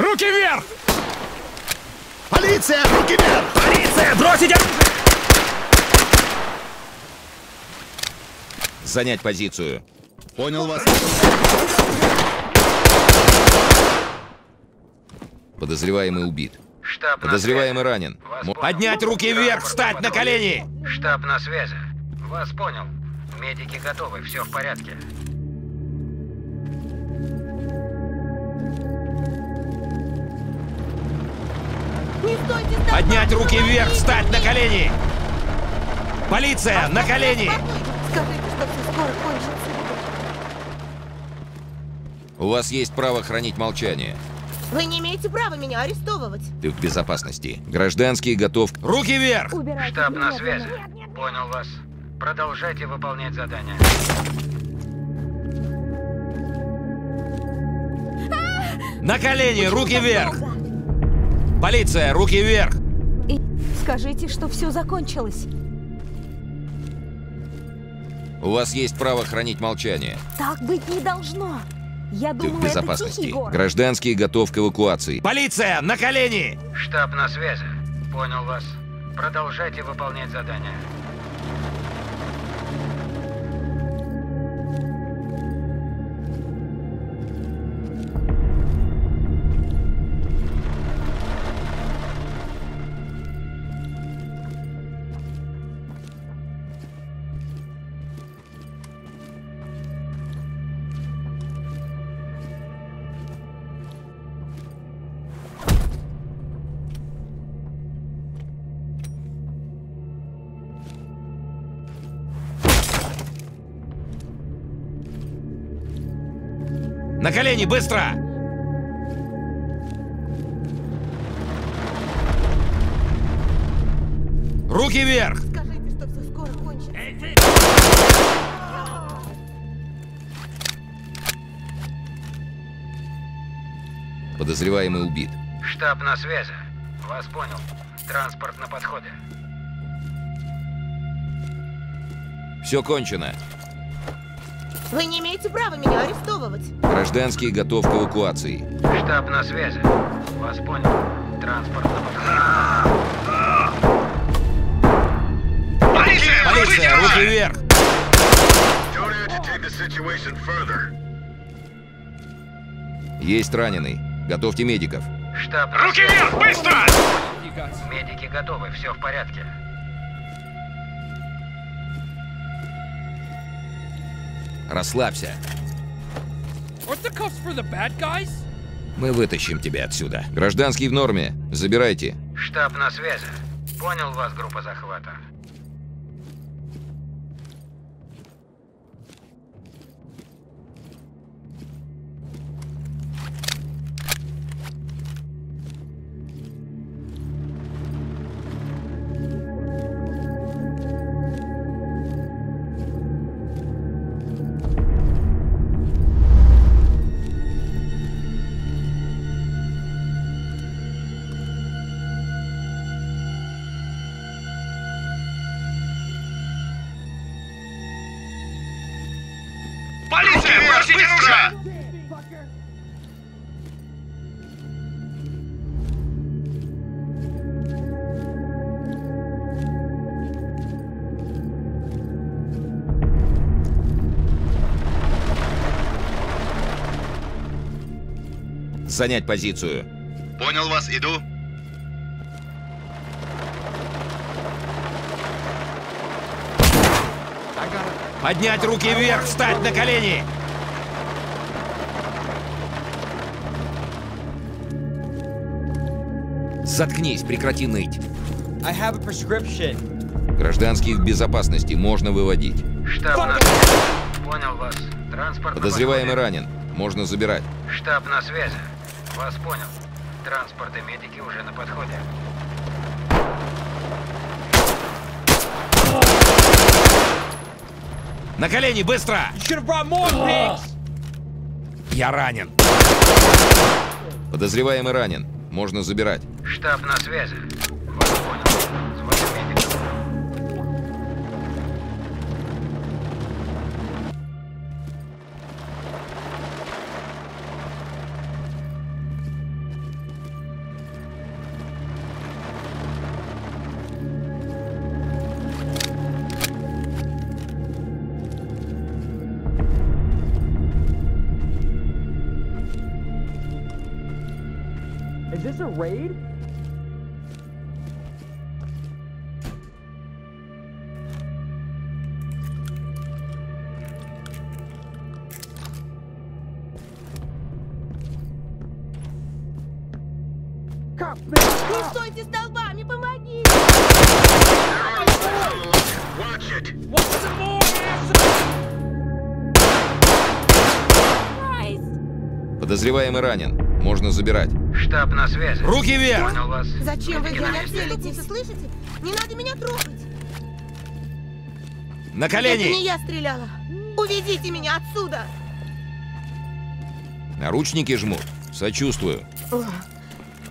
Руки вверх! Полиция! Руки вверх! Полиция! Бросить оружие! Занять позицию. Понял вас. Подозреваемый убит. Штаб Подозреваемый ранен. Вас Мо- понял. Поднять руки вверх, встать на колени! Штаб на связи. Вас понял. Медики готовы, все в порядке. Поднять руки вверх, встать на колени! Полиция, на колени! Скажите, что все скоро кончится. У вас есть право хранить молчание. Вы не имеете права меня арестовывать. Ты в безопасности. Гражданский готов. к- Руки вверх! Убирайтесь Штаб на связи. Понял вас. Продолжайте выполнять задание. На колени, руки вверх! Полиция, руки вверх! Скажите, что все закончилось. У вас есть право хранить молчание. Так быть не должно. Я думала, в это безопасности. тихий город. Гражданский готов к эвакуации. Полиция, на колени! Штаб на связи. Понял вас. Продолжайте выполнять задание. На колени, быстро! Руки вверх! Скажите, что все скоро кончится. Подозреваемый убит. Штаб на связи. Вас понял. Транспорт на подходе. Все кончено. Вы не имеете права меня арестовывать. Гражданский готов к эвакуации. Штаб на связи. Вас понял. Транспорт на подходе. Полиция, руки вверх! Есть раненый. Готовьте медиков. Штаб Руки вверх, быстро! Медики готовы, все в порядке. Расслабься. Мы вытащим тебя отсюда. Гражданский в норме. Забирайте. Штаб на связи. Понял вас, группа захвата. Бросить оружие! Занять позицию. Понял вас, иду. Поднять руки вверх, встать на колени! Заткнись, прекрати ныть. I have a prescription. Гражданских в безопасности можно выводить. Штаб на связи. Понял вас. Транспорт Подозреваемый ранен. Можно забирать. Штаб на связи. Вас понял. Транспорт и медики уже на подходе. На колени, быстро! Я ранен. Подозреваемый ранен. Можно забирать. Штаб на связи. Вас понял. Звоню медикам. Is this a raid? Не стойте столбами, помогите! Watch it! More? Подозреваемый ранен. Можно забирать. Штаб на связи. Руки вверх! Понял вас. Зачем вы меня целитесь, слышите? Не надо меня трогать! На Это не колени! я стреляла! Уведите меня отсюда! Наручники жмут. Сочувствую. О,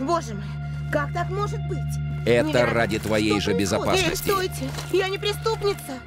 боже мой, как так может быть? Это Невероятно. ради твоей Что же происходит? безопасности. Эй, стойте! Я не преступница!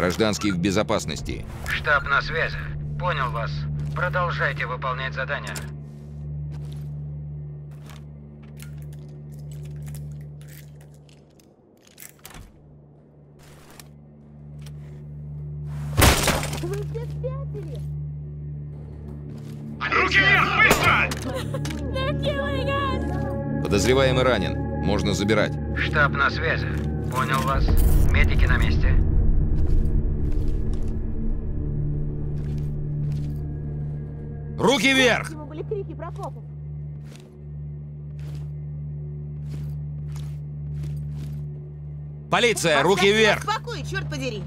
Гражданский в безопасности. Штаб на связи. Понял вас. Продолжайте выполнять задание. Вы все спятили! Руки вверх, быстро! Подозреваемый ранен. Можно забирать. Штаб на связи. Понял вас. Медики на месте. Руки вверх! Полиция, руки вверх! покое, черт подери!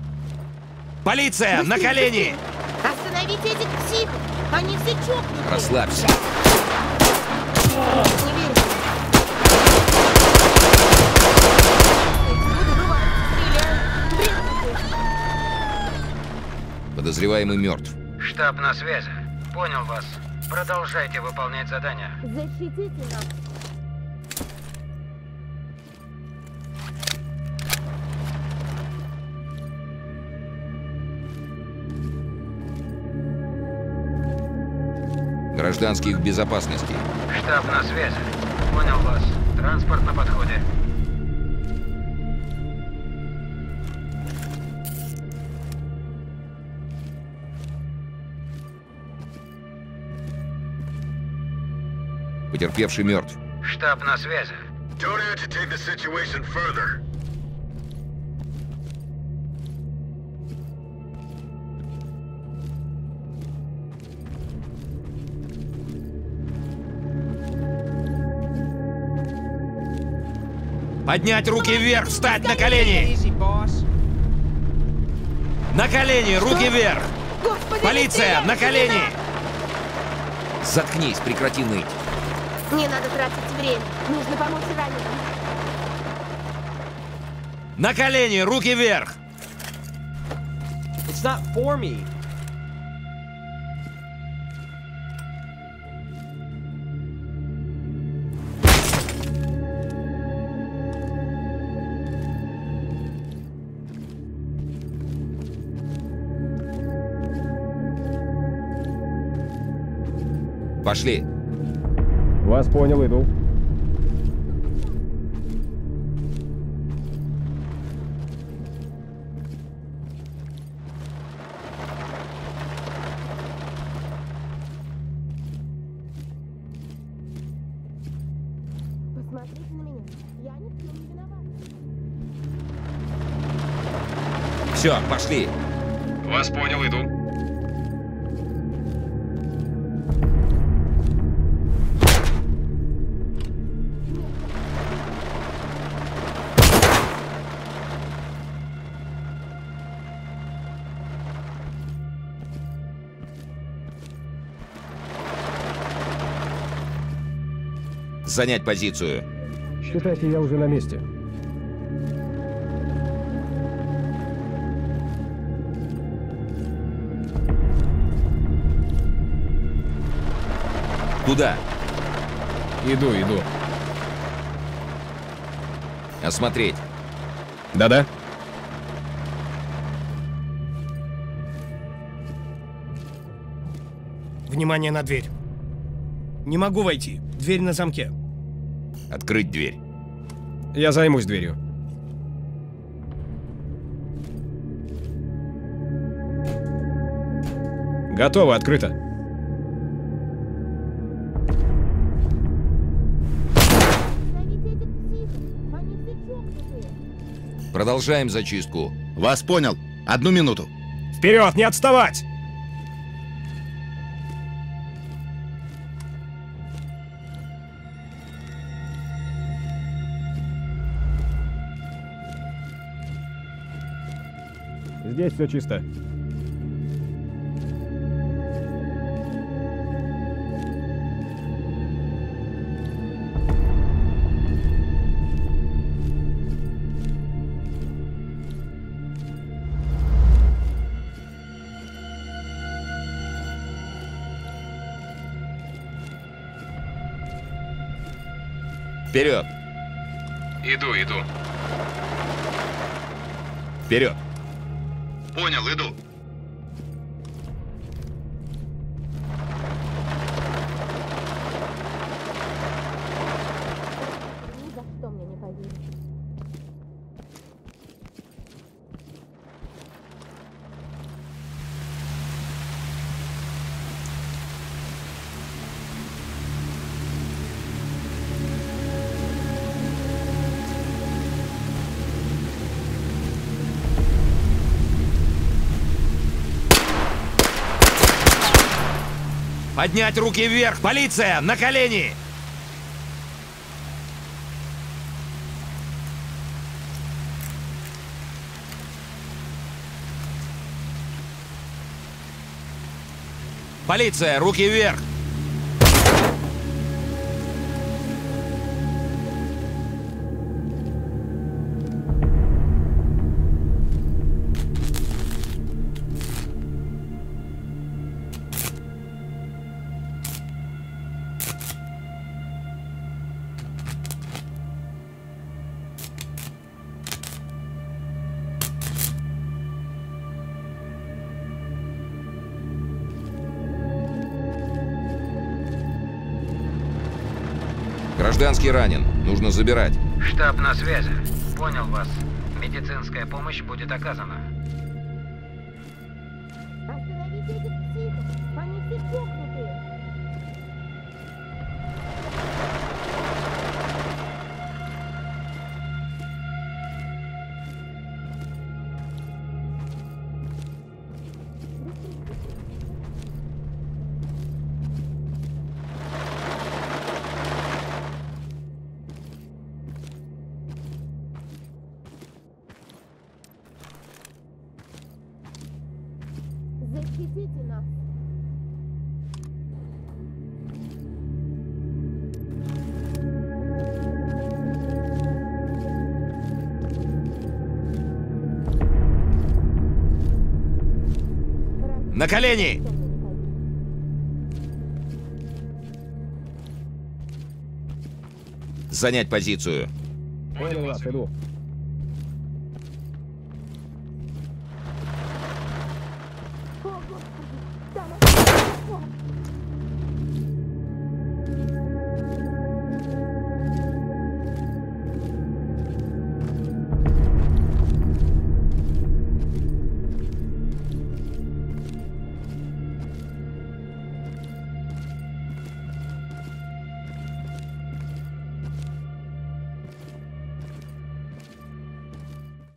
Полиция, на колени! Остановите этих психов! Они все чокнутые! Расслабься. Не верю. Подозреваемый мертв. Штаб на связи. Понял вас. Продолжайте выполнять задание. Защитите нас. Гражданский в безопасности. Штаб на связи. Понял вас. Транспорт на подходе. Потерпевший мертв. Штаб на связи. Don't agitate the situation further. Поднять руки вверх, встать на колени! На колени, руки вверх! Господи, Полиция, на колени! Заткнись, прекрати ныть. Не надо тратить время. Нужно помочь раненым. На колени, руки вверх! It's not for me. Пошли. Вас понял, иду. Посмотрите на меня. Я ни в чем не виновата. Все, пошли. Вас понял, иду. Занять позицию. Считайте, я уже на месте. Туда. Иду, иду. Осмотреть. Да-да. Внимание на дверь. Не могу войти. Дверь на замке. Открыть дверь. Я займусь дверью. Готово, открыто. Продолжаем зачистку. Вас понял. Одну минуту. Вперед, не отставать! Здесь все чисто. Вперед! Иду, иду. Вперед! Понял, иду. Поднять руки вверх! Полиция! На колени! Полиция! Руки вверх! Гражданский ранен. Нужно забирать. Штаб на связи. Понял вас. Медицинская помощь будет оказана. На колени! Занять позицию. Понял вас, иду.